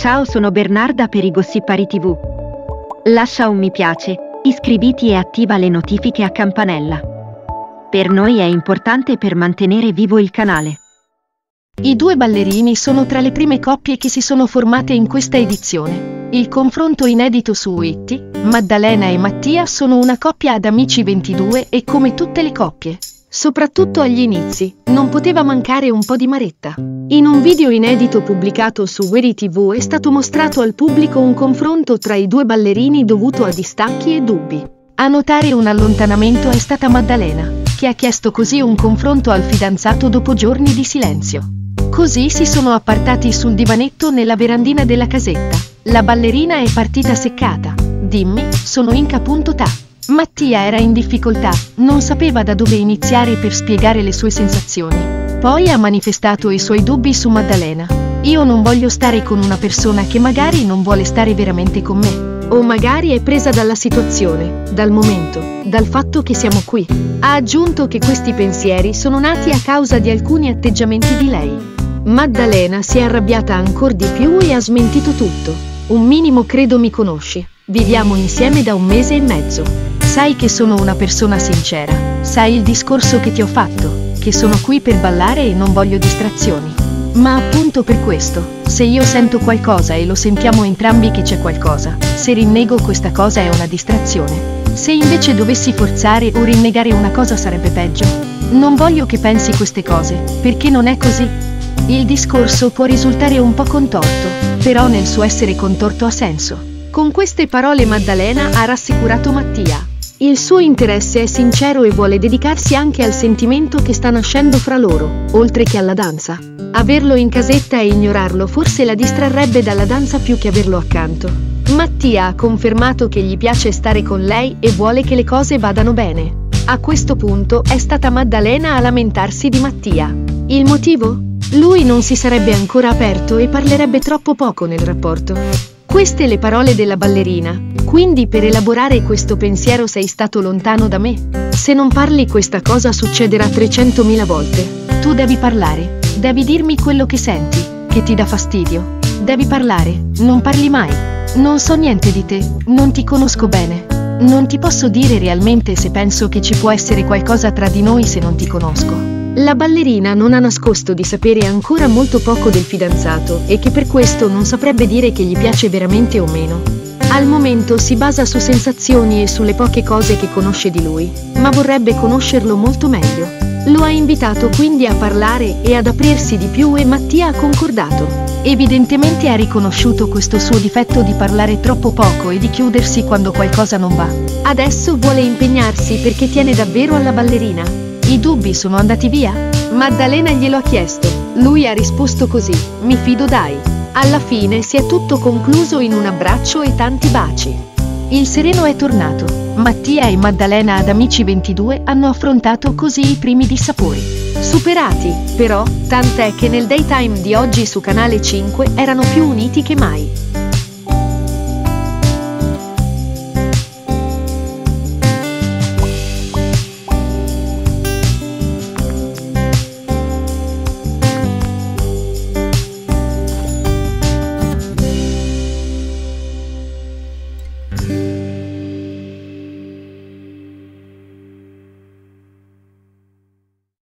Ciao sono Bernarda per i Gossipari TV. Lascia un mi piace, iscriviti e attiva le notifiche a campanella. Per noi è importante per mantenere vivo il canale. I due ballerini sono tra le prime coppie che si sono formate in questa edizione. Il confronto inedito su Itti, Maddalena e Mattia sono una coppia ad amici 22 e come tutte le coppie, soprattutto agli inizi, non poteva mancare un po' di maretta. In un video inedito pubblicato su Weri TV è stato mostrato al pubblico un confronto tra i due ballerini dovuto a distacchi e dubbi. A notare un allontanamento è stata Maddalena, che ha chiesto così un confronto al fidanzato dopo giorni di silenzio. Così si sono appartati sul divanetto nella verandina della casetta. La ballerina è partita seccata. Dimmi, sono in capunto.ta. Mattia era in difficoltà, non sapeva da dove iniziare per spiegare le sue sensazioni. Poi ha manifestato i suoi dubbi su Maddalena. Io non voglio stare con una persona che magari non vuole stare veramente con me. O magari è presa dalla situazione, dal momento, dal fatto che siamo qui. Ha aggiunto che questi pensieri sono nati a causa di alcuni atteggiamenti di lei. Maddalena si è arrabbiata ancora di più e ha smentito tutto. Un minimo credo mi conosci. Viviamo insieme da un mese e mezzo. Sai che sono una persona sincera. Sai il discorso che ti ho fatto che sono qui per ballare e non voglio distrazioni. Ma appunto per questo, se io sento qualcosa e lo sentiamo entrambi che c'è qualcosa, se rinnego questa cosa è una distrazione. Se invece dovessi forzare o rinnegare una cosa sarebbe peggio. Non voglio che pensi queste cose, perché non è così. Il discorso può risultare un po' contorto, però nel suo essere contorto ha senso. Con queste parole Maddalena ha rassicurato Mattia. Il suo interesse è sincero e vuole dedicarsi anche al sentimento che sta nascendo fra loro, oltre che alla danza. Averlo in casetta e ignorarlo forse la distrarrebbe dalla danza più che averlo accanto. Mattia ha confermato che gli piace stare con lei e vuole che le cose vadano bene. A questo punto è stata Maddalena a lamentarsi di Mattia. Il motivo? Lui non si sarebbe ancora aperto e parlerebbe troppo poco nel rapporto. Queste le parole della ballerina, quindi per elaborare questo pensiero sei stato lontano da me? Se non parli questa cosa succederà 300.000 volte. Tu devi parlare, devi dirmi quello che senti, che ti dà fastidio. Devi parlare, non parli mai. Non so niente di te, non ti conosco bene. Non ti posso dire realmente se penso che ci può essere qualcosa tra di noi se non ti conosco. La ballerina non ha nascosto di sapere ancora molto poco del fidanzato e che per questo non saprebbe dire che gli piace veramente o meno. Al momento si basa su sensazioni e sulle poche cose che conosce di lui, ma vorrebbe conoscerlo molto meglio. Lo ha invitato quindi a parlare e ad aprirsi di più e Mattia ha concordato. Evidentemente ha riconosciuto questo suo difetto di parlare troppo poco e di chiudersi quando qualcosa non va. Adesso vuole impegnarsi perché tiene davvero alla ballerina. I dubbi sono andati via? Maddalena glielo ha chiesto. Lui ha risposto così, mi fido dai. Alla fine si è tutto concluso in un abbraccio e tanti baci. Il sereno è tornato. Mattia e Maddalena ad Amici 22 hanno affrontato così i primi dissapori. Superati, però, tant'è che nel daytime di oggi su Canale 5 erano più uniti che mai.